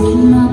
Oh.